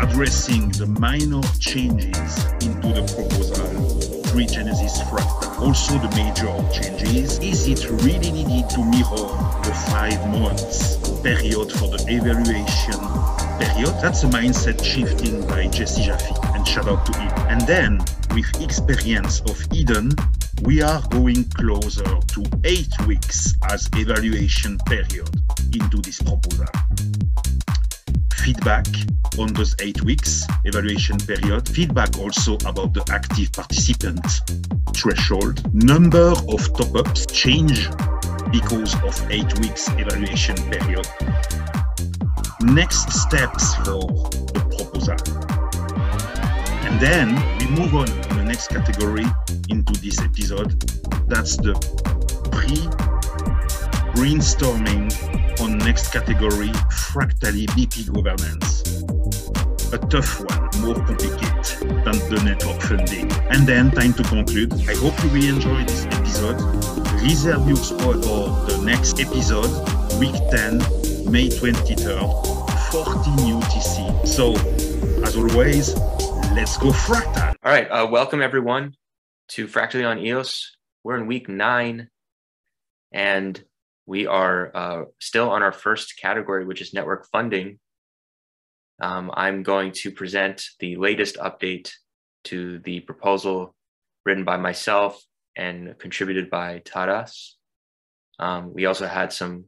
addressing the minor changes into the proposal 3 Genesis Fractal. Also the major changes. Is it really needed to mirror the five months period for the evaluation period. That's a mindset shifting by Jesse Jaffe, and shout out to him. And then, with experience of Eden, we are going closer to eight weeks as evaluation period into this proposal. Feedback on those eight weeks evaluation period. Feedback also about the active participant threshold. Number of top-ups change because of eight weeks evaluation period next steps for the proposal. And then we move on to the next category into this episode. That's the pre brainstorming on next category, fractally BP governance. A tough one, more complicated than the network funding. And then time to conclude. I hope you will enjoy this episode. Reserve your spot for the next episode, week 10, May 23rd, 14 UTC. So, as always, let's go fractal. All right. Uh, welcome, everyone, to Fractally on EOS. We're in week nine, and we are uh, still on our first category, which is network funding. Um, I'm going to present the latest update to the proposal written by myself and contributed by Taras. Um, we also had some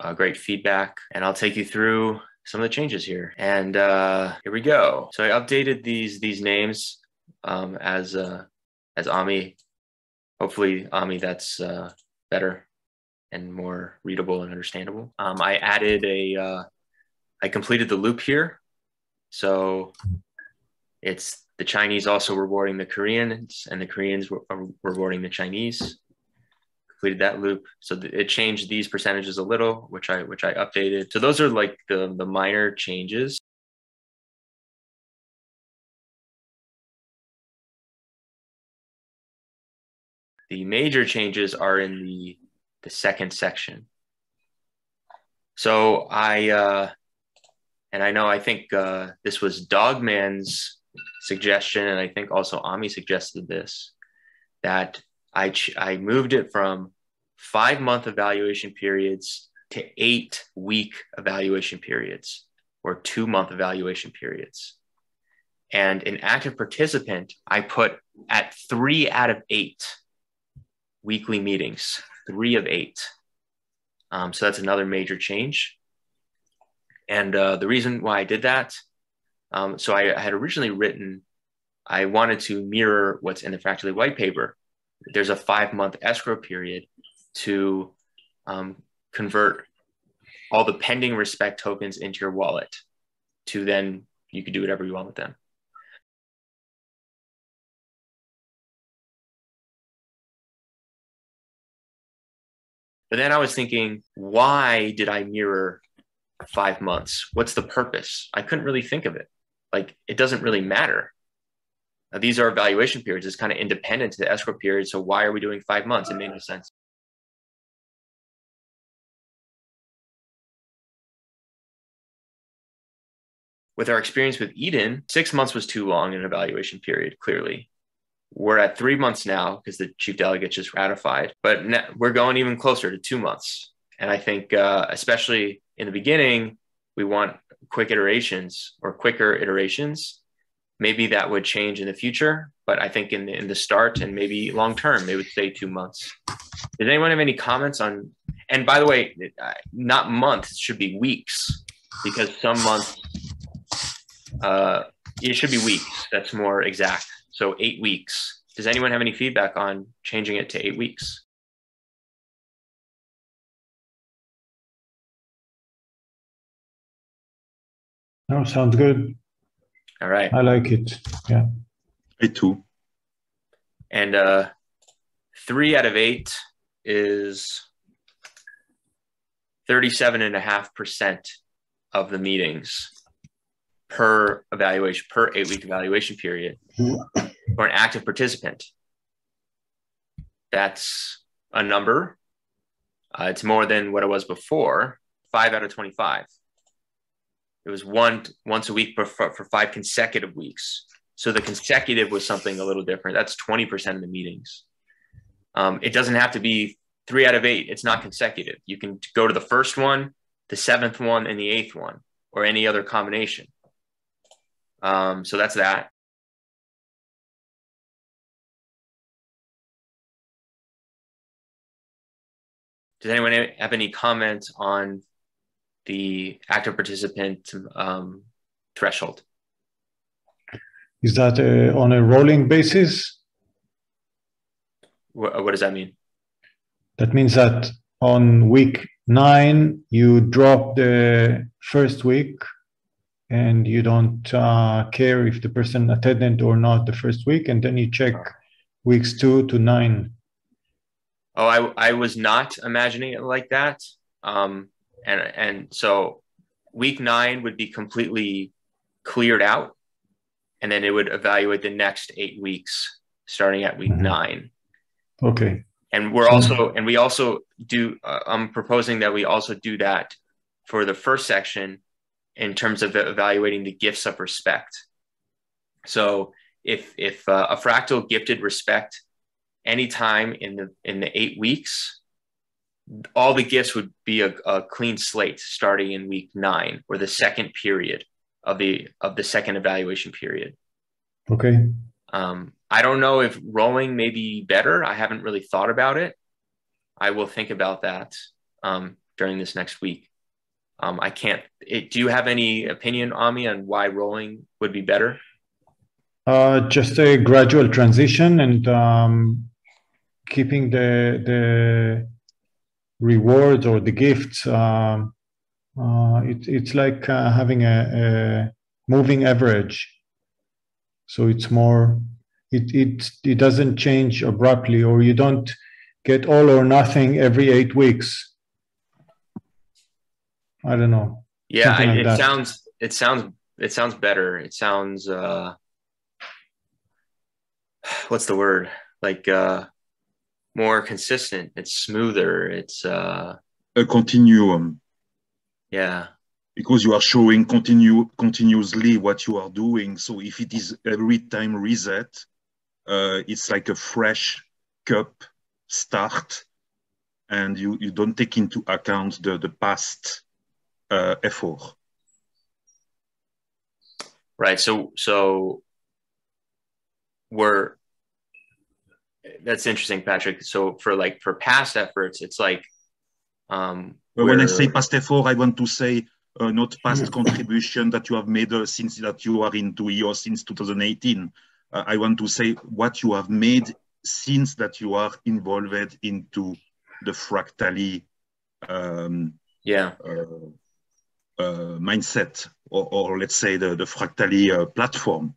uh, great feedback, and I'll take you through some of the changes here. And uh, here we go. So I updated these these names um, as uh, as Ami. Hopefully, Ami, that's uh, better and more readable and understandable. Um, I added a. Uh, I completed the loop here, so it's the Chinese also rewarding the Koreans, and the Koreans were rewarding the Chinese completed that loop. So th- it changed these percentages a little, which I which I updated. So those are like the the minor changes. The major changes are in the the second section. So I uh, and I know I think uh, this was Dogman's suggestion, and I think also Ami suggested this that I, ch- I moved it from five month evaluation periods to eight week evaluation periods or two month evaluation periods. And an active participant, I put at three out of eight weekly meetings, three of eight. Um, so that's another major change. And uh, the reason why I did that, um, so I, had originally written, I wanted to mirror what's in the Fractally white paper, there's a five month escrow period to um, convert all the pending respect tokens into your wallet to then you can do whatever you want with them. But then I was thinking, why did I mirror five months? What's the purpose? I couldn't really think of it. Like, it doesn't really matter. Now, these are evaluation periods. It's kind of independent to the escrow period. So why are we doing five months? It made no sense. With our experience with Eden, six months was too long in an evaluation period, clearly. We're at three months now because the chief delegate just ratified, but we're going even closer to two months. And I think, uh, especially in the beginning, we want quick iterations or quicker iterations. Maybe that would change in the future but i think in the, in the start and maybe long term they would say two months. Does anyone have any comments on and by the way not months it should be weeks because some months uh, it should be weeks. That's more exact so eight weeks does anyone have any feedback on changing it to eight weeks no sounds good all right. I like it. Yeah. Me too. And uh, three out of eight is 37.5% of the meetings. per evaluation, per eight week evaluation period for an active participant. That's a number. Uh, it's more than what it was before, five out of 25. It was one once a week for, for five consecutive weeks. So the consecutive was something a little different. That's 20% of the meetings. Um, it doesn't have to be three out of eight. It's not consecutive. You can go to the first one, the seventh one, and the eighth one, or any other combination. Um, so that's that. Does anyone have any comments on the active participant um, threshold? Is that uh, on a rolling basis? What, what does that mean? That means that on week nine, you drop the first week and you don't uh, care if the person attended or not the first week, and then you check weeks two to nine. Oh, I, I was not imagining it like that. Um, and, and so week nine would be completely cleared out, and then it would evaluate the next eight weeks starting at week mm-hmm. nine. Okay. And we're also, and we also do, uh, I'm proposing that we also do that for the first section in terms of evaluating the gifts of respect. So if if uh, a fractal gifted respect anytime in the in the eight weeks, all the gifts would be a, a clean slate starting in week nine or the second period of the of the second evaluation period. Okay. Um, I don't know if rolling may be better. I haven't really thought about it. I will think about that um, during this next week. Um, I can't. It, do you have any opinion, Ami, on why rolling would be better? Uh, just a gradual transition and um, keeping the the rewards or the gifts. Um, uh, it, it's like uh, having a, a, moving average. So it's more. It it it doesn't change abruptly, or you don't get all or nothing every eight weeks I don't know. Yeah, I, like it that. sounds it sounds it sounds better. It sounds uh what's the word? Like uh more consistent. It's smoother. It's uh a continuum. Yeah. Because you are showing continue continuously what you are doing. So if it is every time reset, uh, it's like a fresh cup start and you, you don't take into account the, the past uh, effort. Right. So so we're that's interesting, Patrick. So for like for past efforts, it's like um when I say past effort, I want to say uh, not past contribution that you have made uh, since that you are into EOS since 2018. Uh, I want to say what you have made since that you are involved into the fractally um, yeah uh, uh, mindset or, or, let's say the, the Fractally uh, platform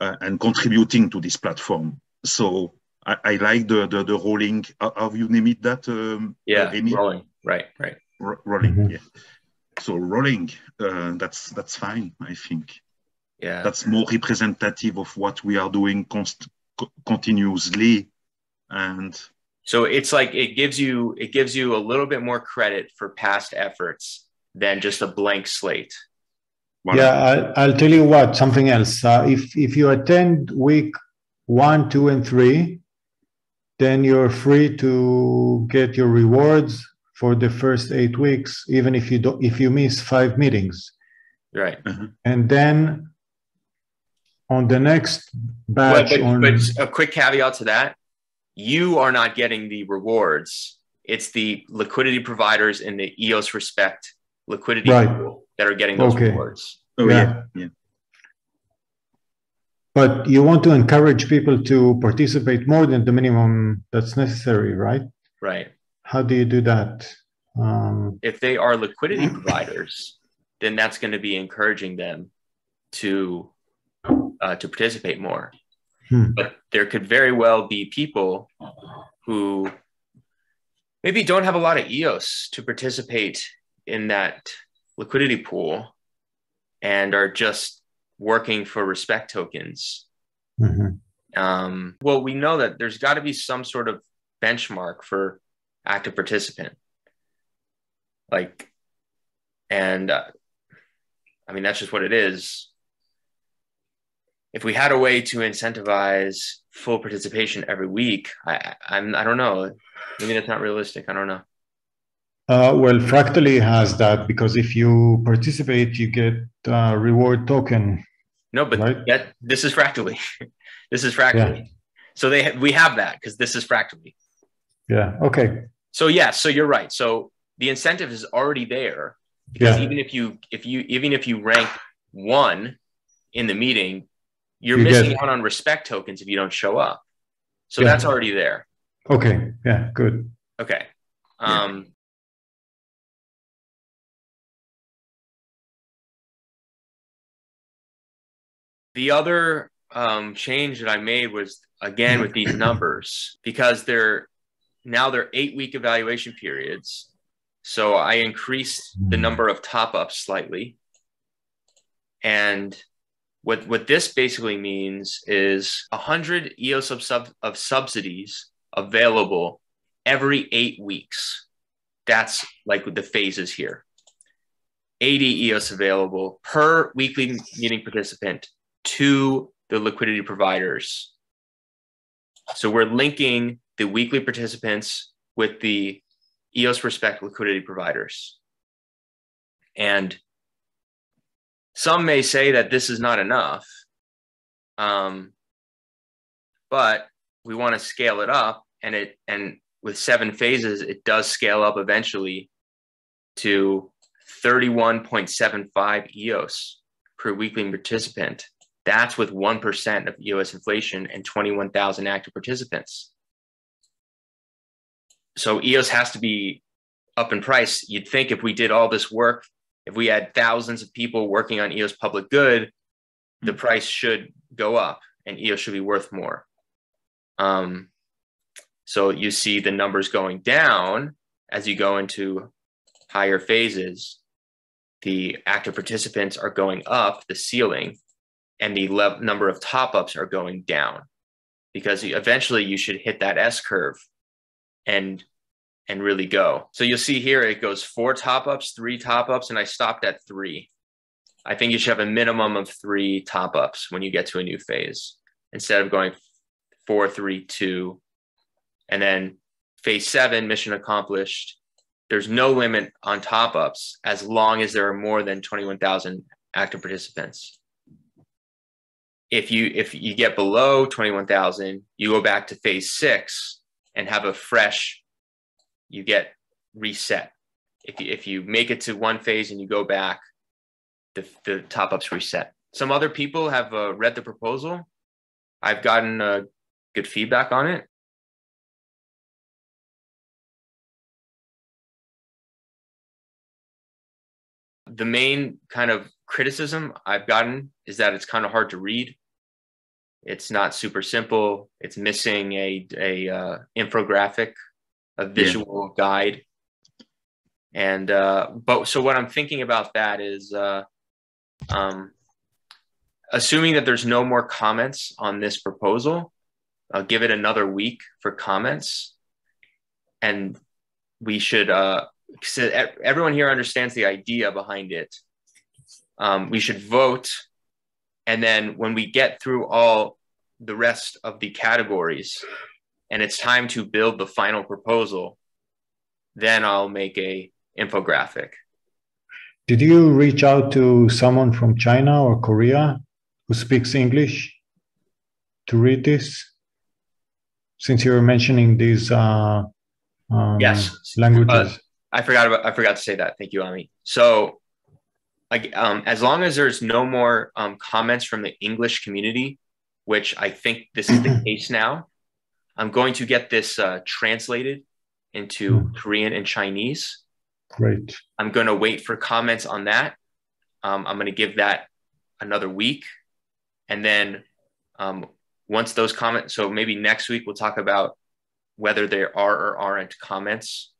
uh, and contributing to this platform. So I, I like the, the, the rolling, have you named it that? Um, yeah, Ami? rolling, right, right. R rolling, mm -hmm. yeah. So rolling, uh, that's that's fine, I think. Yeah. That's more representative of what we are doing const continuously and so it's like it gives you it gives you a little bit more credit for past efforts than just a blank slate. Yeah, I, will tell you what, something else. Uh, if, if you attend week one, two, and three, then you're free to get your rewards for the first eight weeks, even if you don't, if you miss five meetings. Right. Mm-hmm. And then on the next batch, but, on... but a quick caveat to that: you are not getting the rewards. It's the liquidity providers in the EOS Respect liquidity right. that are getting those okay. rewards. Oh yeah. yeah. yeah. But you want to encourage people to participate more than the minimum that's necessary, right? Right. How do you do that? Um, if they are liquidity providers, then that's going to be encouraging them to uh, to participate more. Hmm. But there could very well be people who maybe don't have a lot of EOS to participate in that liquidity pool and are just working for respect tokens. Mhm. Um, well, we know that there's got to be some sort of benchmark for active participant. Like, and uh, I mean, that's just what it is. If we had a way to incentivize full participation every week, I, I- I'm, I don't know. Maybe that's not realistic. I don't know. Uh, well, Fractally has that because if you participate, you get a reward token. No, but Right. that this is fractally. this is fractally. So they ha- we have that because this is fractally. Yeah. Okay. So yeah, so you're right. So the incentive is already there because Yeah. even if you if you even if you rank one in the meeting, you're You missing get- out on respect tokens if you don't show up. So Yeah. that's already there. Okay. Yeah. Good. Okay. Yeah. Um, the other um, change that I made was again with these numbers because they're now they're eight week evaluation periods. So I increased the number of top ups slightly. And what, what this basically means is 100 EOS of, sub, of subsidies available every eight weeks. That's like with the phases here. 80 EOS available per weekly meeting participant to the liquidity providers. So we're linking the weekly participants with the EOS Respect liquidity providers. And some may say that this is not enough, um, but we want to scale it up, and it and with seven phases, it does scale up eventually to 31.75 EOS per weekly participant. That's with 1% of EOS inflation and 21,000 active participants. So EOS has to be up in price. You'd think if we did all this work, if we had thousands of people working on EOS public good, the price should go up and EOS should be worth more. Um, so you see the numbers going down as you go into higher phases. The active participants are going up, the ceiling, and the number of top ups are going down because eventually you should hit that S curve and and really go. So you'll see here it goes four top ups, three top ups, and I stopped at three. I think you should have a minimum of three top ups when you get to a new phase instead of going four, three, two, and then phase seven, mission accomplished. There's no limit on top ups as long as there are more than 21,000 active participants. If you if you get below 21,000, you go back to phase six and have a fresh you get reset. If you, if you make it to one phase and you go back, the, the top ups reset. Some other people have uh, read the proposal. I've gotten uh, good feedback on it. The main kind of criticism I've gotten is that it's kind of hard to read. It's not super simple. It's missing a, a uh, infographic a visual guide. And uh, but so what I'm thinking about that is, uh, um, assuming that there's no more comments on this proposal, I'll give it another week for comments, and we should. Uh, so everyone here understands the idea behind it. Um, we should vote, and then when we get through all the rest of the categories, and it's time to build the final proposal, then I'll make a infographic. Did you reach out to someone from China or Korea who speaks English to read this? Since you're mentioning these uh, um, Yes. languages. I forgot about I forgot to say that. Thank you, Ami. So, like, um, as long as there's no more um, comments from the English community, which I think this is the case now, I'm going to get this uh, translated into Mm. Korean and Chinese. Great. I'm going to wait for comments on that. Um, I'm going to give that another week. And then um, once those comments, so maybe next week we'll talk about whether there are or aren't comments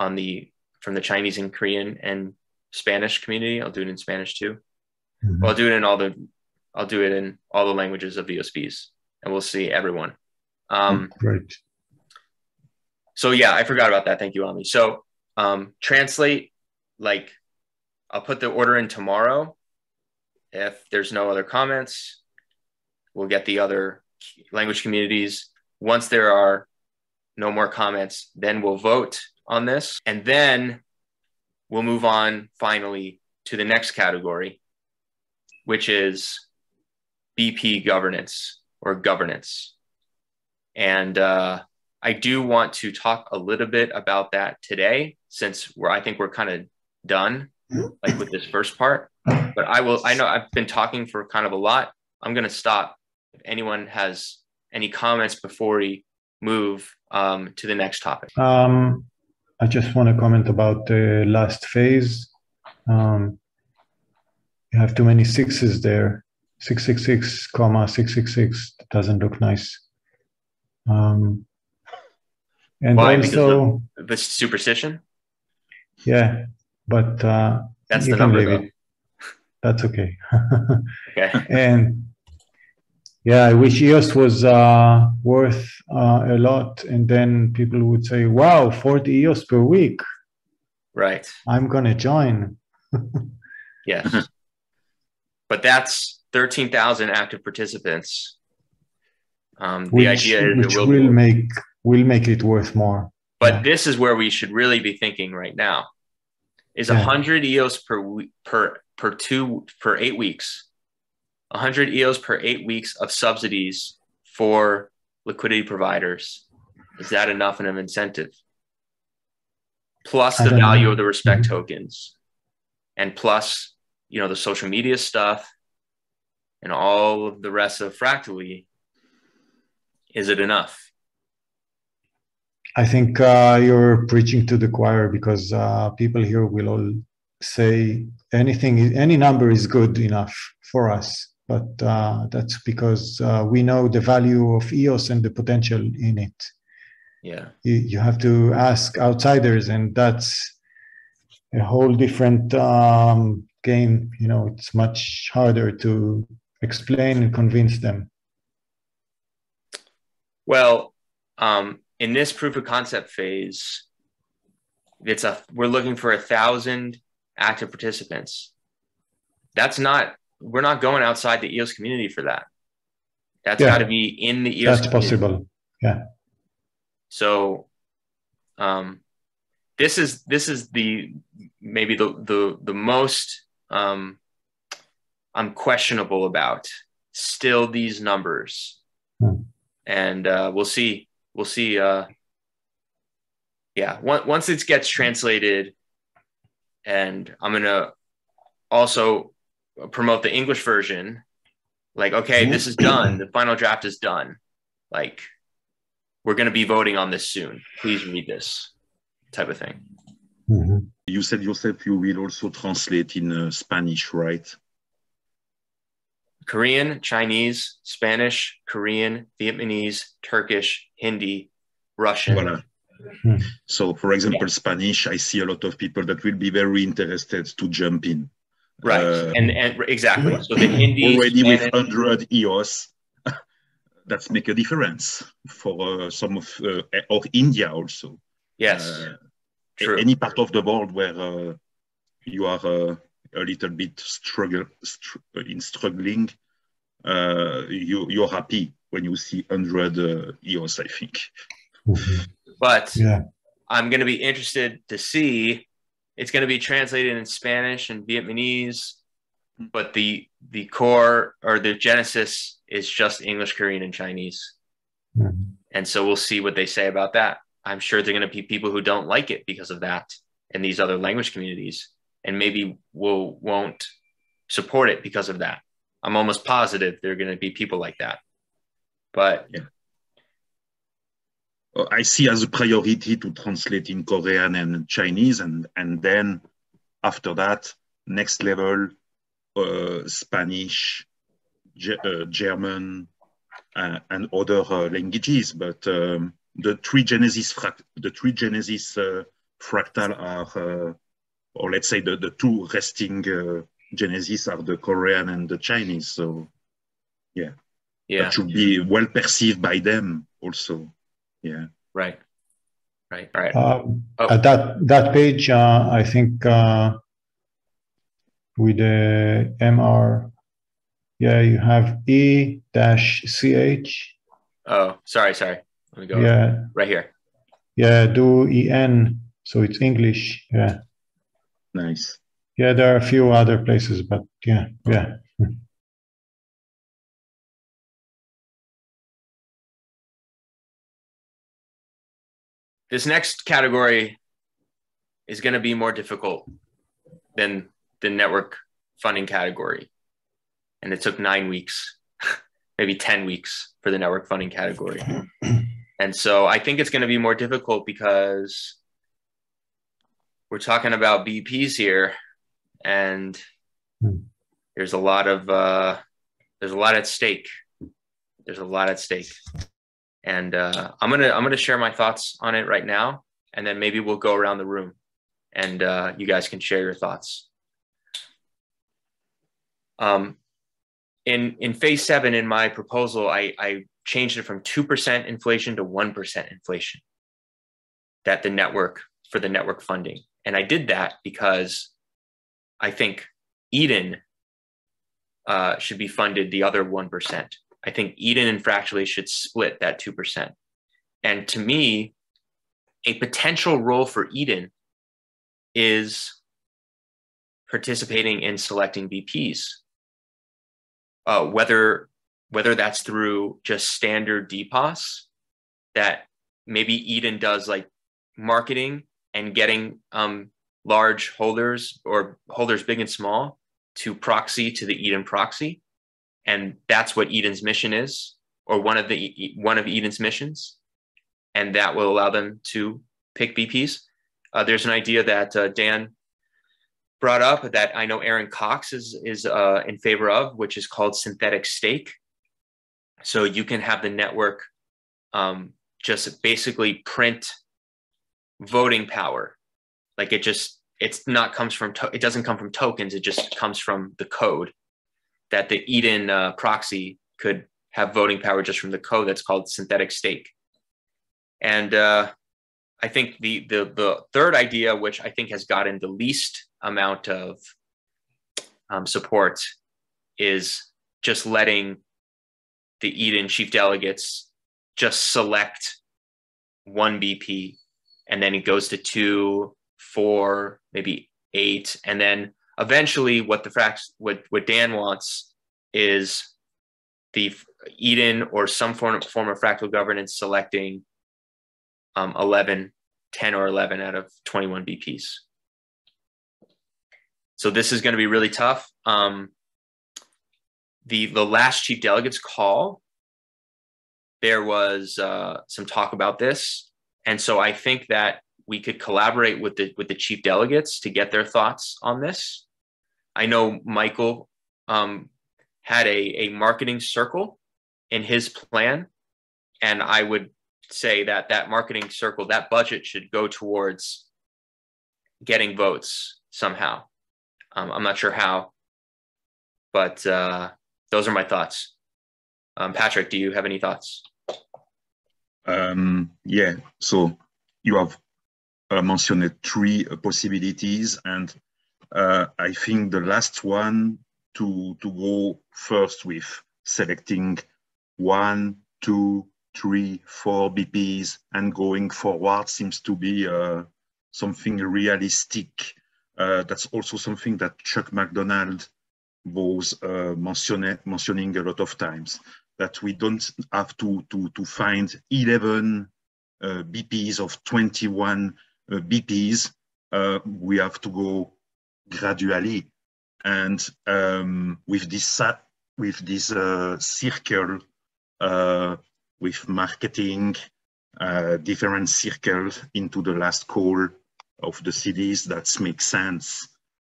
on the from the Chinese and Korean and Spanish community. I'll do it in Spanish too. Mm-hmm. I'll do it in all the, I'll do it in all the languages of the and we'll see everyone. Um, Great. So yeah, I forgot about that. Thank you, Ami. So um, translate, like, I'll put the order in tomorrow. If there's no other comments, we'll get the other language communities. Once there are no more comments, then we'll vote on this. And then we'll move on finally to the next category, which is BP governance or governance. And uh, I do want to talk a little bit about that today, since we're I think we're kind of done, like with this first part. But I will. I know I've been talking for kind of a lot. I'm going to stop. If anyone has any comments before we move um, to the next topic. Um, I just want to comment about the last phase. Um, you have too many sixes there. 666, comma 666 doesn't look nice. Um, and Why? also, the superstition. Yeah, but uh, that's the number. That's okay. okay. And yeah, I wish EOS was uh, worth uh, a lot, and then people would say, "Wow, 40 EOS per week." Right. I'm gonna join. yes, but that's 13,000 active participants. Um, the which, idea which will, will make will make it worth more. But yeah. this is where we should really be thinking right now: is yeah. 100 EOS per per per two per eight weeks 100 EOS per eight weeks of subsidies for liquidity providers. Is that enough of an incentive? Plus the value know. of the respect mm-hmm. tokens and plus, you know, the social media stuff and all of the rest of Fractally. Is it enough? I think uh, you're preaching to the choir because uh, people here will all say anything, any number is good enough for us but uh, that's because uh, we know the value of EOS and the potential in it. Yeah, you, you have to ask outsiders, and that's a whole different um, game. You know, it's much harder to explain and convince them. Well, um, in this proof of concept phase, it's a we're looking for a thousand active participants. That's not we're not going outside the EOS community for that. That's yeah. got to be in the EOS. That's community. possible. Yeah. So, um, this is this is the maybe the the the most um, I'm questionable about. Still, these numbers, hmm. and uh, we'll see. We'll see. Uh, yeah, once it gets translated, and I'm gonna also promote the English version. Like, okay, this is done. The final draft is done. Like, we're going to be voting on this soon. Please read this type of thing. Mm-hmm. You said yourself you will also translate in uh, Spanish, right? Korean, Chinese, Spanish, Korean, Vietnamese, Turkish, Hindi, Russian. Voilà. Hmm. So, for example, yeah. Spanish, I see a lot of people that will be very interested to jump in. Right. Uh, and, and exactly. So the Hindi already Spanish, with 100 EOS, that's make a difference for uh, some of uh, or India also. Yes. Uh, True. Any part of the world where uh, you are uh, a little bit struggle str in struggling, you you're happy when you see 100 EOS. I think. But yeah. I'm going to be interested to see it's going to be translated in Spanish and Vietnamese, but the the core or the genesis is just English, Korean, and Chinese. Mm-hmm. And so we'll see what they say about that. I'm sure there are going to be people who don't like it because of that in these other language communities, and maybe will won't support it because of that. I'm almost positive there are going to be people like that. But yeah. Uh, I see as a priority to translate in Korean and Chinese, and and then after that, next level, uh, Spanish, G uh, German, uh, and other uh, languages. But um, the three Genesis the three Genesis uh, fractal are, or let's say the the two resting Genesis are the Korean and the Chinese. So, yeah, Yeah. that should be well perceived by them also. Yeah. Right. Right. Right. Um, Oh. At that that page, uh, I think uh, with the MR, yeah, you have E dash CH. Oh, sorry. Sorry. Let me go Yeah, right here. yeah, do EN, so it's English. Yeah, Nice. yeah, there are a few other places, but yeah, yeah. This next category is going to be more difficult than the network funding category. And it took nine weeks, maybe 10 weeks for the network funding category. and so I think it's going to be more difficult because we're talking about BPs here and Hmm. there's a lot of, uh, there's a lot at stake. There's a lot at stake. And uh, I'm gonna I'm gonna share my thoughts on it right now, and then maybe we'll go around the room, and uh, you guys can share your thoughts. Um, in in phase seven in my proposal, I, I changed it from two percent inflation to one percent inflation. That the network for the network funding, and I did that because I think Eden uh, should be funded the other one percent. I think Eden and Fractally should split that 2%. And to me, a potential role for Eden is participating in selecting BPs. Uh, whether whether that's through just standard DPoS that maybe Eden does like marketing and getting um, large holders or holders big and small to proxy to the Eden proxy and that's what Eden's mission is, or one of the one of Eden's missions, and that will allow them to pick BPs. Uh, there's an idea that uh, Dan brought up that I know Aaron Cox is is uh, in favor of, which is called synthetic stake. So you can have the network um, just basically print voting power, like it just it's not comes from to- it doesn't come from tokens, it just comes from the code that the Eden uh, proxy could have voting power just from the code that's called synthetic stake. And uh, I think the, the the third idea, which I think has gotten the least amount of um, support, is just letting the Eden chief delegates just select one BP, and then it goes to two, four, maybe eight, and then eventually what the facts what what Dan wants is the Eden or some form of, form of fractal governance selecting um, 11, 10 or 11 out of 21 BPs. So this is going to be really tough. Um, the the last chief delegates call, there was uh, some talk about this, and so I think that we could collaborate with the with the chief delegates to get their thoughts on this. I know Michael um, had a, a marketing circle in his plan, and I would say that that marketing circle, that budget should go towards getting votes somehow. Um, I'm not sure how, but uh, those are my thoughts. Um, Patrick, do you have any thoughts? Um, yeah, so you have uh, mentioned three possibilities, and I think the last one to to go first with selecting one, two, three, four BPs and going forward seems to be uh, something realistic. Uh, that's also something that Chuck McDonald was uh, mentioning, mentioning a lot of times that we don't have to to to find 11 uh, BPs of 21 uh, BPs. Uh, we have to go gradually, and um, with this with this uh, circle, uh, with marketing, uh, different circles into the last call of the CDs, that makes sense.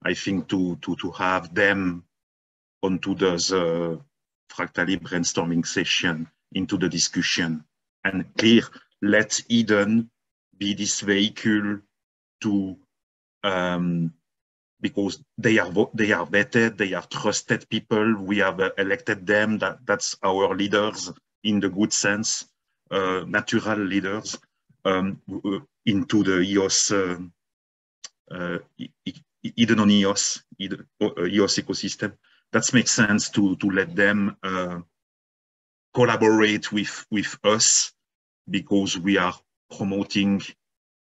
I think to to to have them onto those uh, fractally brainstorming session into the discussion and clear let eden be this vehicle to um, because they are they are vetted, they are trusted people. We have uh, elected them. That that's our leaders in the good sense, uh, natural leaders um, uh, into the EOS, uh, uh, Eden on EOS, EOS ecosystem. That makes sense to to let them collaborate with with us because we are promoting.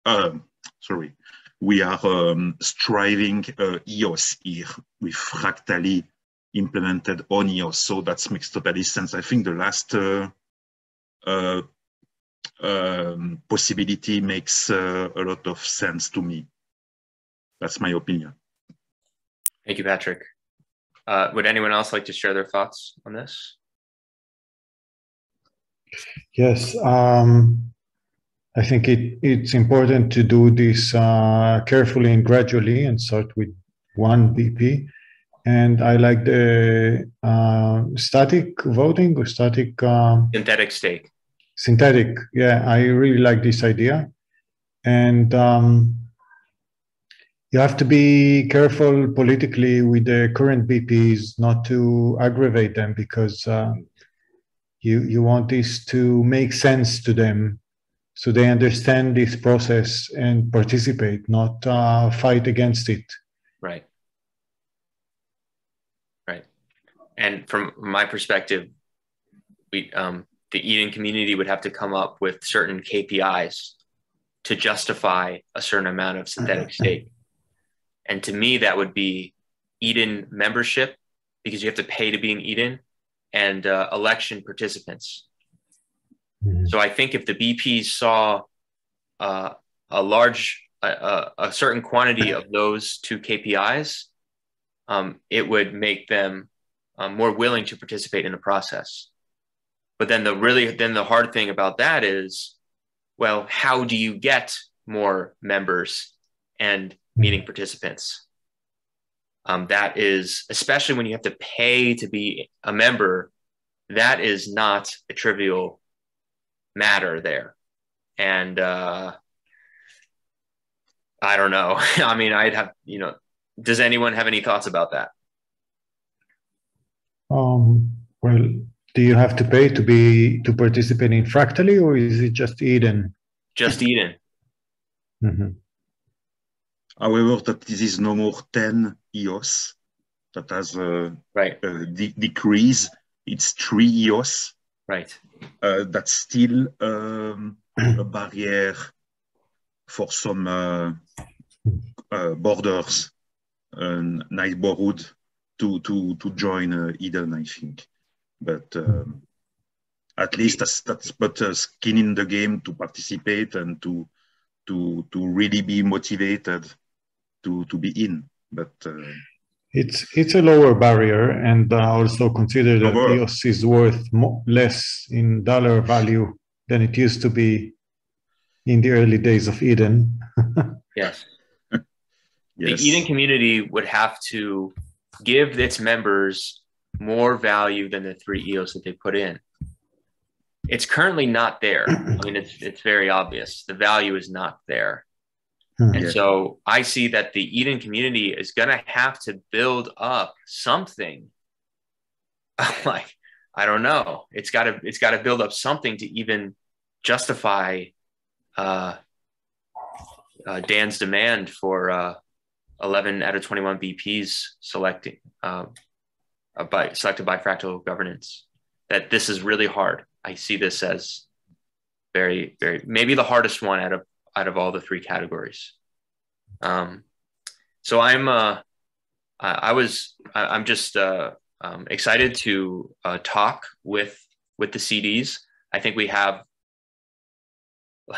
Um, sorry, we are um, striving uh, EOS here with Fractally implemented on EOS. So that makes totally sense. I think the last uh, uh, um, possibility makes uh, a lot of sense to me. That's my opinion. Thank you, Patrick. Uh, would anyone else like to share their thoughts on this? Yes. Um, I think it, it's important to do this uh, carefully and gradually and start with one BP. And I like the uh, static voting or static um, synthetic stake. Synthetic, yeah, I really like this idea. And um, you have to be careful politically with the current BPs not to aggravate them because uh, you you want this to make sense to them so they understand this process and participate, not uh, fight against it. Right. Right. And from my perspective, we um, the Eden community would have to come up with certain KPIs to justify a certain amount of synthetic stake. And to me, that would be Eden membership because you have to pay to be an Eden and uh, election participants. Mm-hmm. So I think if the BPs saw uh, a large, a, a, certain quantity of those two KPIs, um, it would make them um, more willing to participate in the process. But then the really, then the hard thing about that is, well, how do you get more members and mm-hmm. meeting participants? Um, that is, especially when you have to pay to be a member, that is not a trivial matter there. And uh, I don't know. I mean, I'd have, you know, does anyone have any thoughts about that? Um, well, do you have to pay to be to participate in Fractally, or is it just Eden? Just Eden. Mm-hmm. However, that this is no more 10 EOS that has a, right. a de- decrease. It's three EOS Right. Uh, that's still um, a barrier for some uh, uh, borders and neighborhood to to to join uh, Eden, I think. But um, at least that's that's but uh, skin in the game to participate and to to to really be motivated to to be in. But uh, it's it's a lower barrier, and uh, also consider that lower. EOS is worth less in dollar value than it used to be in the early days of Eden. yes. yes. The Eden community would have to give its members more value than the three EOS that they put in. It's currently not there. I mean, it's it's very obvious. The value is not there. Hmm. And so I see that the Eden community is going to have to build up something. like, I don't know. It's got to it's got to build up something to even justify uh, uh, Dan's demand for uh, 11 out of 21 BPs selecting um, uh, by selected by fractal governance. That this is really hard. I see this as very very maybe the hardest one out of out of all the three categories. Um, so I'm uh, I, was I, am just uh, um, excited to uh, talk with with the CDs. I think we have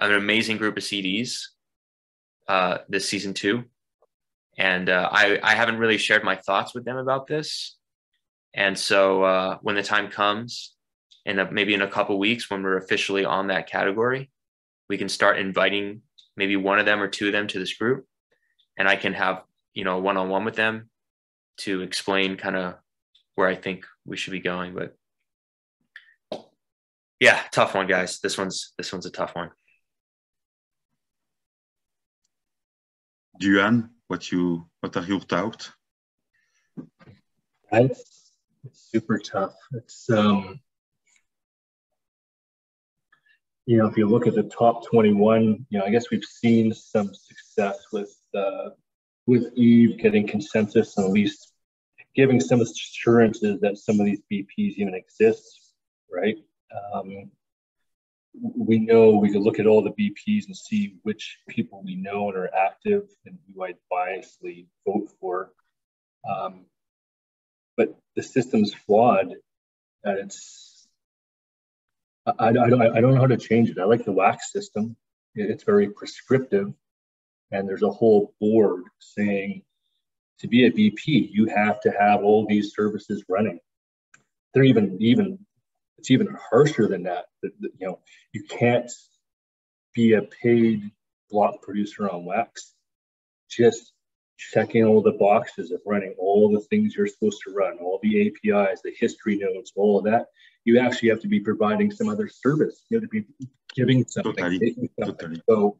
an amazing group of CDs uh, this season two, and uh, I I haven't really shared my thoughts with them about this. And so uh, when the time comes, in a, maybe in a couple weeks when we're officially on that category, we can start inviting maybe one of them or two of them to this group, and I can have you know one on one with them to explain kind of where I think we should be going. But yeah, tough one, guys. This one's this one's a tough one. Duan, what you what are your thoughts? It's, it's super tough. It's um, you know, if you look at the top 21, you know, I guess we've seen some success with uh, with Yves getting consensus and at least giving some assurances that some of these BPs even exist, right? Um, we know we can look at all the BPs and see which people we know and are active and who I'd biasly vote for. Um, but the system's flawed and it's I, I, I, don't, know how to change it. I like the wax system. It's very prescriptive and there's a whole board saying to be a BP, you have to have all these services running. They're even even it's even harsher than that. that, that you know, you can't be a paid block producer on Wax. Just checking all the boxes of running all the things you're supposed to run, all the APIs, the history nodes, all of that. You actually have to be providing some other service. You have to be giving something. Totally. something. Totally. So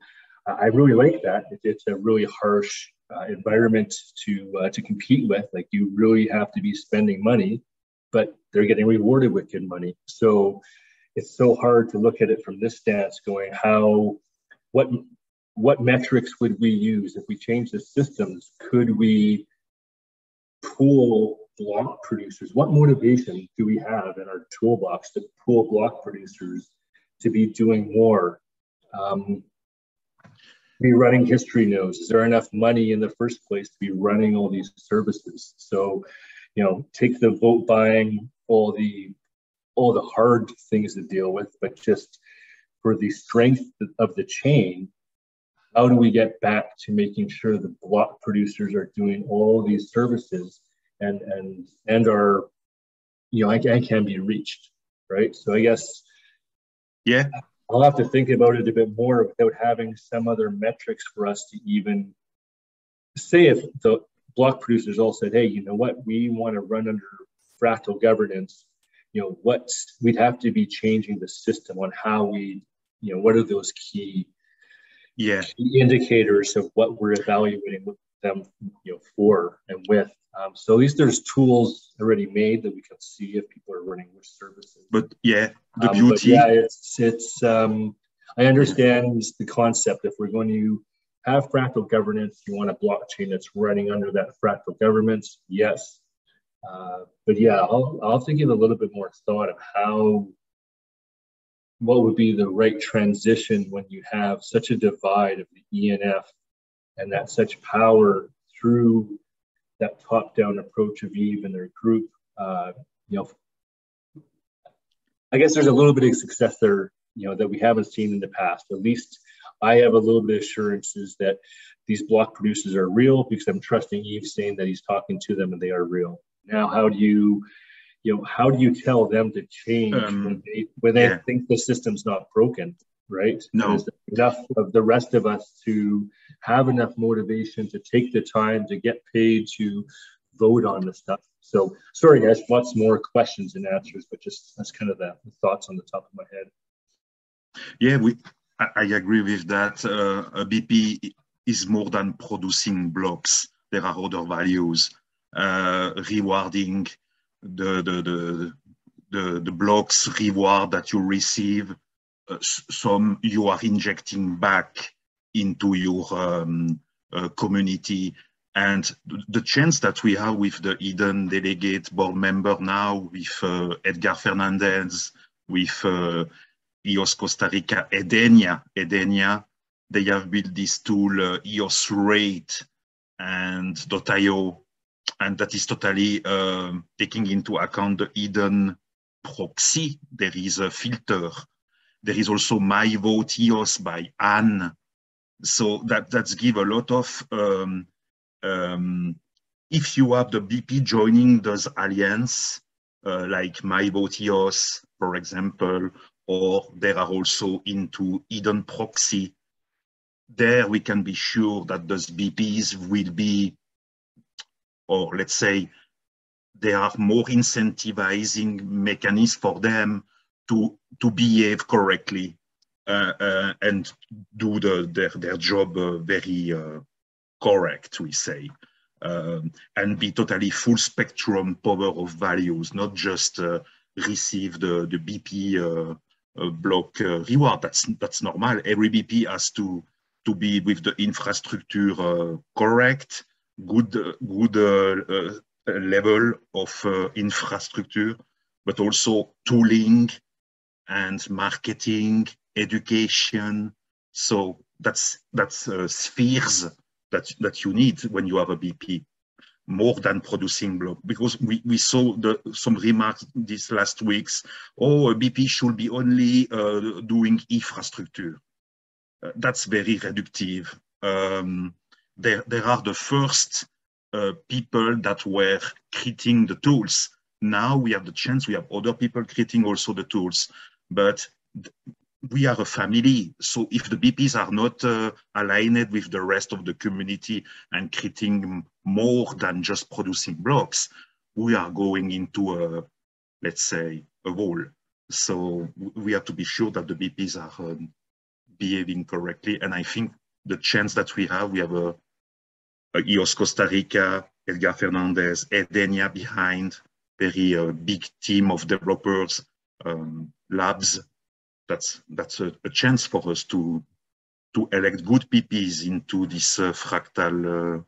uh, I really like that. It, it's a really harsh uh, environment to uh, to compete with. Like you really have to be spending money, but they're getting rewarded with good money. So it's so hard to look at it from this stance, going how what what metrics would we use if we change the systems? Could we pool block producers? What motivation do we have in our toolbox to pull block producers to be doing more? Um, be running history nodes? Is there enough money in the first place to be running all these services? So, you know, take the vote buying, all the all the hard things to deal with, but just for the strength of the chain, how do we get back to making sure the block producers are doing all these services and and and are you know and can be reached, right? So I guess yeah, I'll have to think about it a bit more without having some other metrics for us to even say if the block producers all said, hey, you know what, we want to run under fractal governance, you know, what we'd have to be changing the system on how we, you know, what are those key, yeah. key indicators of what we're evaluating them, you know, for and with. Um, so at least there's tools already made that we can see if people are running which services. But yeah, the um, beauty. yeah, it's it's. Um, I understand the concept. If we're going to have fractal governance, you want a blockchain that's running under that fractal governance. Yes, uh, but yeah, I'll I'll have to give a little bit more thought of how. What would be the right transition when you have such a divide of the ENF and that such power through that top-down approach of Yves and their group. Uh, you know, I guess there's a little bit of success there, you know, that we haven't seen in the past. At least I have a little bit of assurances that these block producers are real because I'm trusting Yves saying that he's talking to them and they are real. Now, how do you, you know, how do you tell them to change um, when they when they yeah. think the system's not broken? Right? No. There's enough of the rest of us to have enough motivation to take the time to get paid to vote on the stuff. So sorry guys, lots more questions and answers, but just that's kind of the, the thoughts on the top of my head. Yeah, we I, I agree with that. Uh, a BP is more than producing blocks. There are other values, uh, rewarding the, the, the, the, the blocks reward that you receive some you are injecting back into your um, uh, community. And the chance that we have with the Eden delegate board member now, with uh, Edgar Fernandez, with uh, EOS Costa Rica, Edenia, Edenia, they have built this tool, uh, EOS Rate and .io, and that is totally um, taking into account the Eden proxy. There is a filter there is also My Vote EOS by Anne. So that that's give a lot of, um, um, if you have the BP joining those alliance, uh, like My Vote EOS, for example, or there are also into Eden Proxy, there we can be sure that those BPs will be, or let's say, there are more incentivizing mechanisms for them to to behave correctly uh, uh, and do the, their their job uh, very correct, we say, um, and be totally full spectrum power of values, not just uh, receive the, the BP uh, uh, block reward. That's, that's normal. Every BP has to, to be with the infrastructure correct, good, good level of infrastructure, but also tooling and marketing, education. So that's that's uh, spheres that that you need when you have a BP more than producing block because we, we saw the, some remarks these last weeks oh bp should be only uh, doing infrastructure. Uh, that's very reductive. Um, there, there are the first uh, people that were creating the tools. Now we have the chance we have other people creating also the tools but we are a family. So if the BPs are not uh, aligned with the rest of the community and creating more than just producing blocks, we are going into a, let's say, a wall. So we have to be sure that the BPs are um, behaving correctly. And I think the chance that we have, we have a, a EOS Costa Rica, Edgar Fernandez, Edenia behind, very uh, big team of developers, um, labs that's that's a, a, chance for us to to elect good BPs into this uh, fractal uh,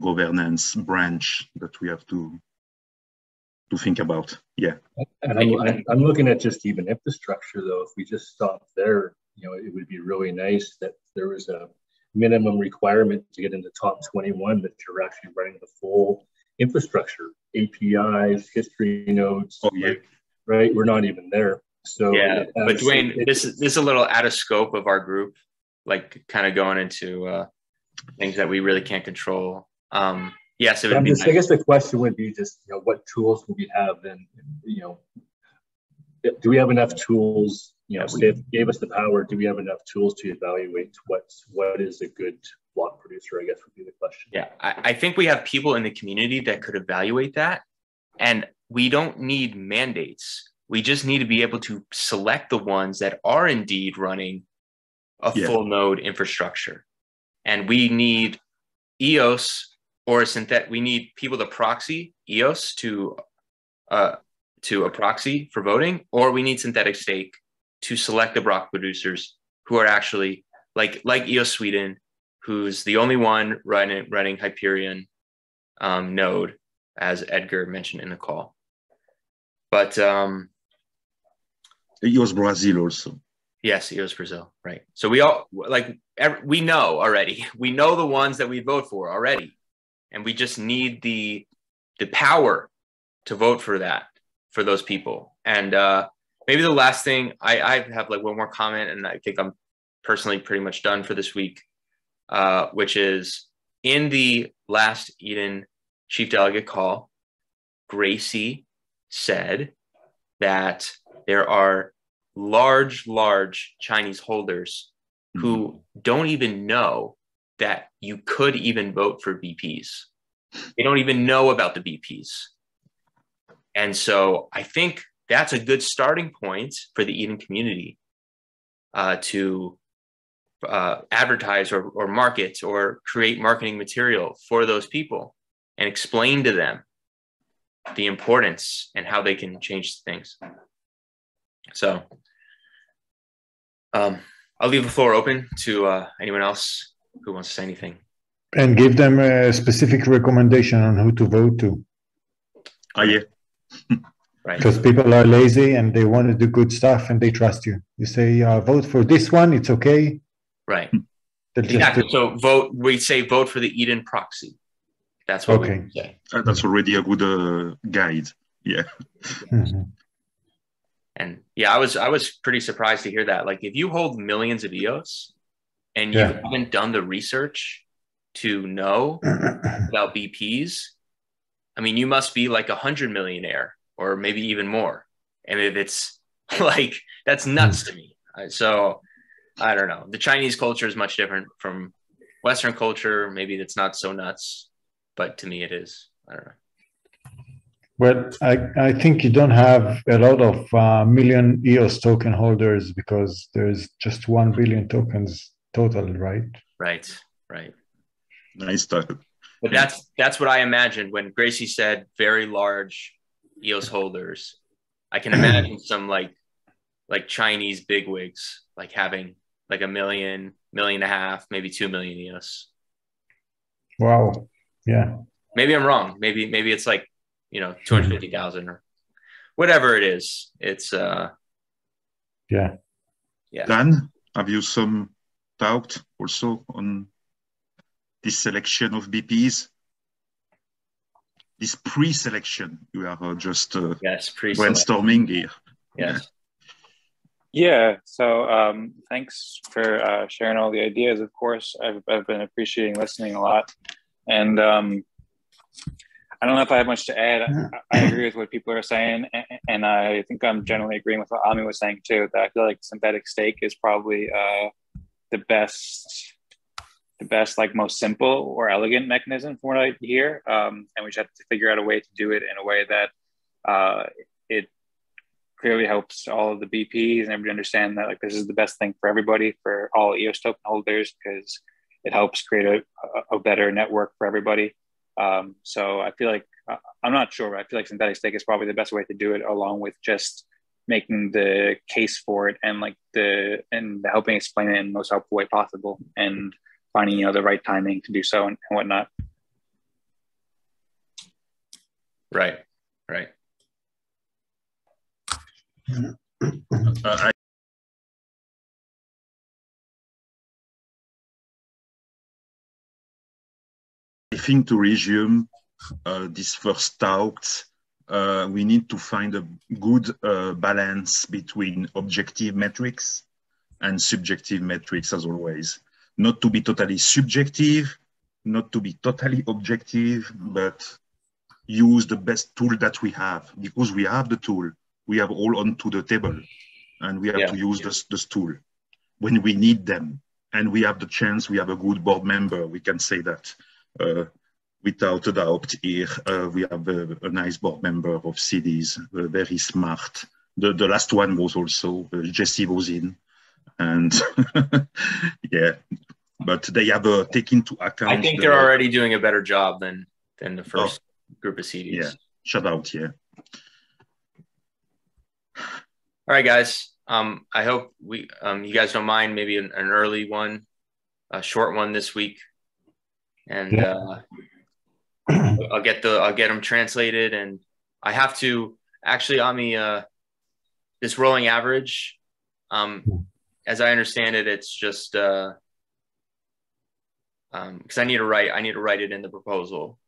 governance branch that we have to to think about. Yeah. And I'm, I'm looking at just even infrastructure though. If we just stop there, you know, it would be really nice that there was a minimum requirement to get into top 21 that you're actually running the full infrastructure, APIs, history nodes. Oh, yeah. Right. We're not even there. So yeah, but Dwayne, it, this is this is a little out of scope of our group, like kind of going into uh, things that we really can't control. Um, yes, it would be. Just, nice. I guess the question would be just you know what tools do we have, and you know, do we have enough tools? You know, yeah, we, gave us the power. Do we have enough tools to evaluate what what is a good block producer? I guess would be the question. Yeah, I, I think we have people in the community that could evaluate that, and we don't need mandates we just need to be able to select the ones that are indeed running a yeah. full node infrastructure. And we need EOS or a synthetic, we need people to proxy EOS to uh, to a proxy for voting, or we need synthetic stake to select the block producers who are actually like like EOS Sweden, who's the only one running running Hyperion um, node, as Edgar mentioned in the call. But um, it was Brazil also. Yes, it was Brazil, right? So we all like we know already. We know the ones that we vote for already, and we just need the the power to vote for that for those people. And uh, maybe the last thing I, I have like one more comment, and I think I'm personally pretty much done for this week, uh, which is in the last Eden chief delegate call, Gracie said that there are large, large Chinese holders mm-hmm. who don't even know that you could even vote for BPs. They don't even know about the BPs. And so I think that's a good starting point for the Eden community uh, to uh, advertise or, or market or create marketing material for those people and explain to them the importance and how they can change things. So um, I'll leave the floor open to uh, anyone else who wants to say anything. And give them a specific recommendation on who to vote to. Oh, yeah. right. Because people are lazy and they want to do good stuff and they trust you. You say, uh, vote for this one, it's okay. Right. exactly. So vote, we say vote for the Eden proxy. That's what okay. we say. Uh, that's already a good uh, guide. Yeah. Mm-hmm. And yeah, I was I was pretty surprised to hear that. Like if you hold millions of EOS and you yeah. haven't done the research to know about BPs, I mean, you must be like a hundred millionaire or maybe even more. And if it's like that's nuts to me. So I don't know. The Chinese culture is much different from Western culture. Maybe it's not so nuts, but to me it is. I don't know. Well, I, I think you don't have a lot of uh, million EOS token holders because there's just 1 billion tokens total, right? Right, right. nice title. But that's that's what I imagined when Gracie said very large EOS holders. I can imagine some like like Chinese bigwigs like having like a million, million and a half, maybe two million EOS. Wow. Yeah. Maybe I'm wrong. Maybe maybe it's like you know two hundred fifty thousand or whatever it is. It's uh yeah yeah. Dan, have you some doubt also on this selection of BPs? This pre-selection, you are uh, just uh, yes pre brainstorming here. Yes. Yeah. So um, thanks for uh, sharing all the ideas. Of course, I've, I've been appreciating listening a lot, and um, I don't know if I have much to add. I, I agree with what people are saying, and, and, I think I'm generally agreeing with what Ami was saying too. That I feel like synthetic stake is probably uh, the best, the best, like most simple or elegant mechanism from what I hear. Um, and we just have to figure out a way to do it in a way that uh, it clearly helps all of the BPs and everybody understand that like this is the best thing for everybody, for all EOS token holders, because it helps create a, a better network for everybody. Um, so I feel like uh, I'm not sure, but I feel like synthetic stake is probably the best way to do it, along with just making the case for it and like the and helping explain it in the most helpful way possible, and finding you know the right timing to do so and, and whatnot. Right. Right. Uh, I think to resume uh, this first talk, uh, we need to find a good uh, balance between objective metrics and subjective metrics as always. Not to be totally subjective, not to be totally objective, but use the best tool that we have because we have the tool. We have all onto the table and we have Yeah. to use this, this tool when we need them. And we have the chance, we have a good board member, we can say that. Uh, without a doubt here, uh, we have a, a nice board member of CDs, uh, very smart. The, the last one was also uh, Jesse was in. And yeah, but they have uh, taken into account. I think the- they're already doing a better job than than the first group of CDs. Yeah. Shout out, yeah. All right, guys. Um, I hope we um, you guys don't mind maybe an, an early one, a short one this week, and Yeah. uh, I'll get the I'll get them translated, and I have to actually on the uh, this rolling average. Um, as I understand it, it's just uh, because I need to write I need to write it in the proposal.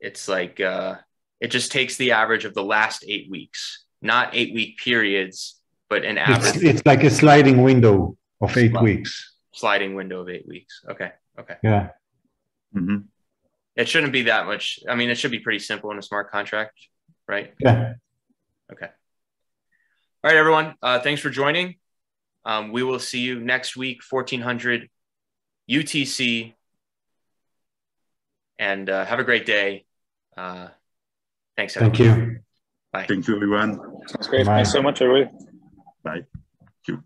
It's like uh, it just takes the average of the last eight weeks, not eight week periods, but an It's, average it's like a sliding window of eight Slide. weeks. sliding window of eight weeks. Okay, okay. Yeah. Mhm. It shouldn't be that much. I mean, it should be pretty simple in a smart contract, right? Yeah. Okay. All right, everyone. Uh, thanks for joining. Um, we will see you next week, 1400 UTC. And uh, have a great day. Uh, thanks, everyone. Thank you. Bye. Thank you, everyone. Sounds great. Bye. Thanks so much, everybody. Bye. Thank you.